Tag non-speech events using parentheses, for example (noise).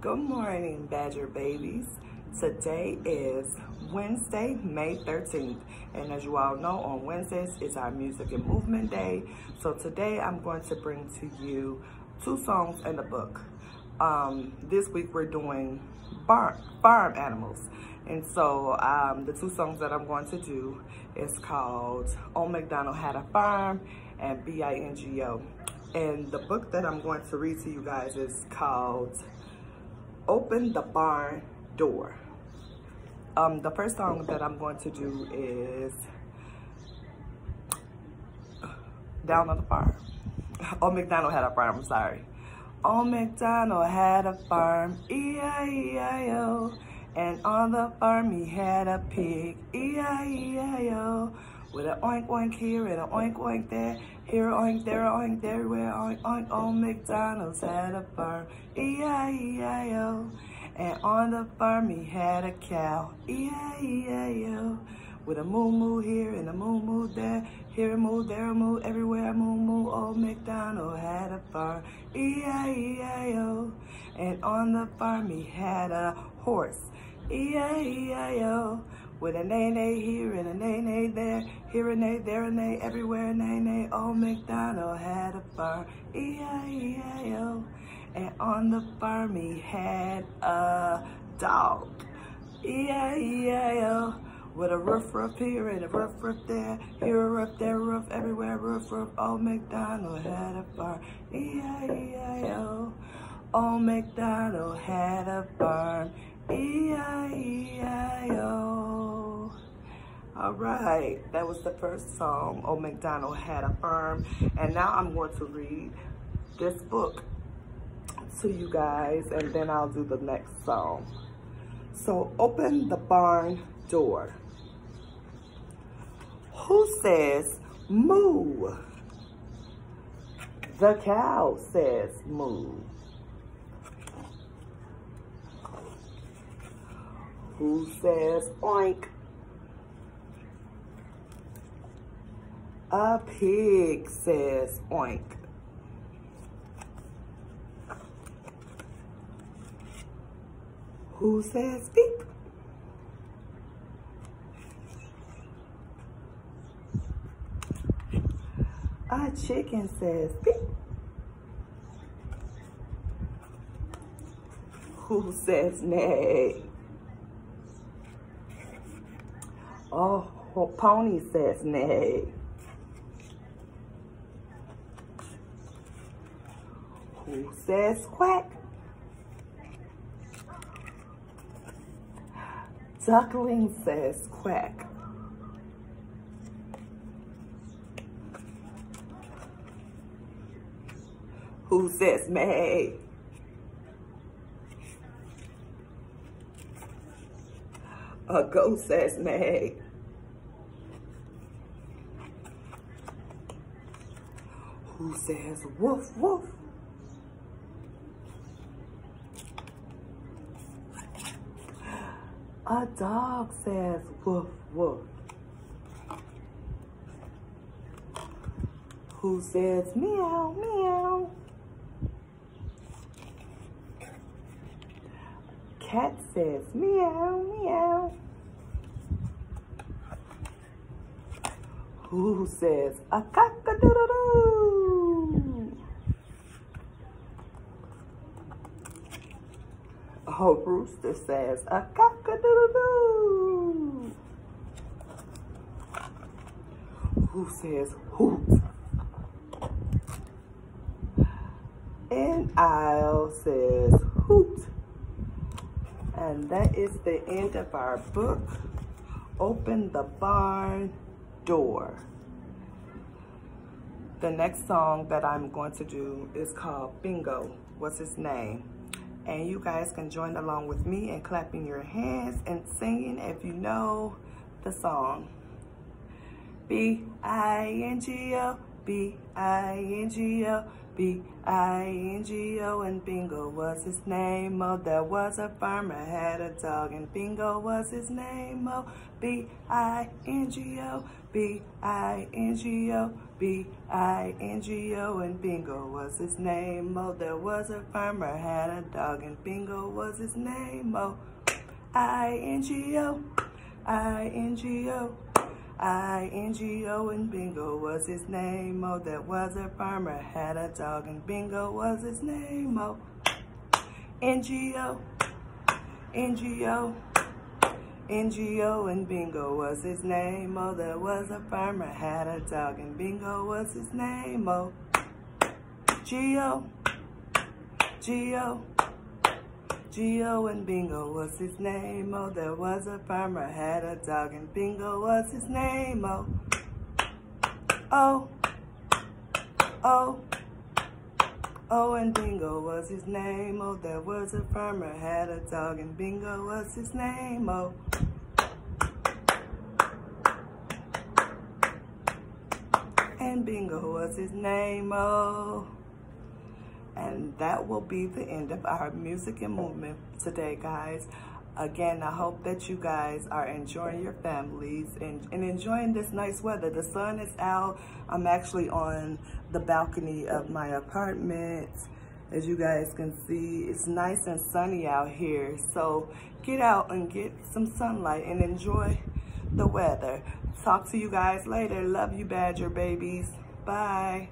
Good morning, Badger babies. Today is Wednesday, May 13th. And as you all know, on Wednesdays is our Music and Movement Day. So today I'm going to bring to you two songs and a book. Um, this week we're doing bar farm animals. And so um, the two songs that I'm going to do is called Old MacDonald Had a Farm and B-I-N-G-O. And the book that I'm going to read to you guys is called Open the Barn Door. Um, the first song that I'm going to do is Down on the Farm. (laughs) Oh, MacDonald had a farm, I'm sorry. Oh, MacDonald had a farm, E-I-E-I-O. And on the farm he had a pig, E-I-E-I-O. With an oink oink here and an oink oink there, here oink, there oink, everywhere oink oink. Old MacDonald's had a farm, E-I-E-I-O. And on the farm he had a cow, E-I-E-I-O. With a moo moo here and a moo moo there, here a moo, there a moo, everywhere a moo moo. Old MacDonald had a farm, E-I-E-I-O. And on the farm he had a horse, E-I-E-I-O. With a nay nay here and a nay nay there, here a nay, there a nay, everywhere a nay nay. Old MacDonald had a farm, E-I-E-I-O. And on the farm he had a dog, E-I-E-I-O. With a roof roof here and a roof roof there, here a roof, there a roof, everywhere a roof roof. Old MacDonald had a farm, E-I-E-I-O. Old MacDonald had a farm, E-I-E-I-O. Right, that was the first song, oh, Old MacDonald Had a Farm. And now I'm going to read this book to you guys, and then I'll do the next song. So open the barn door. Who says moo? The cow says moo. Who says oink? A pig says oink. Who says beep? A chicken says beep. Who says nay? Oh, pony says nay. Who says quack? Duckling says quack. Who says may? A ghost says may. Who says woof woof? A dog says woof woof. Who says meow meow? Cat says meow meow. Who says a cock-a-doodle-doo? Oh, rooster says a cock-a-doodle-doo. Who says hoot? And owl says hoot. And that is the end of our book. Open the barn door. The next song that I'm going to do is called Bingo. What's his name? And you guys can join along with me and clapping your hands and singing if you know the song. B-I-N-G-O, B-I-N-G-O, B-I-N-G-O, and Bingo was his name. Oh, there was a farmer, had a dog, and Bingo was his name. Oh, B-I-N-G-O, B-I-N-G-O, B-I-N-G-O, and Bingo was his name. Oh, there was a farmer, had a dog, and Bingo was his name. Oh, I-N-G-O, I-N-G-O. I-N-G-O oh, oh, and Bingo was his name. Oh, That was a farmer, had a dog, and Bingo was his name. Oh, N-G-O, N-G-O. N-G-O and Bingo was his name. Oh, there was a farmer, had a dog, and Bingo was his name. Oh, G-O, G-O. Geo and Bingo was his name. Oh, there was a farmer, had a dog, and Bingo was his name. Oh, oh, oh, oh, and Bingo was his name. Oh, there was a farmer, had a dog, and Bingo was his name. Oh. And Bingo was his name, oh. And that will be the end of our music and movement today, guys. Again, I hope that you guys are enjoying your families and, and enjoying this nice weather. The sun is out. I'm actually on the balcony of my apartment. As you guys can see, it's nice and sunny out here. So get out and get some sunlight and enjoy the weather. Talk to you guys later. Love you, Badger babies. Bye.